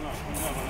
no, no, no, no.